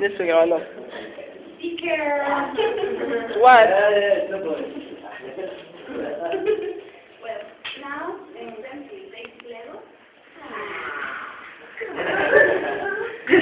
This way, I know. Be careful. What? well, now,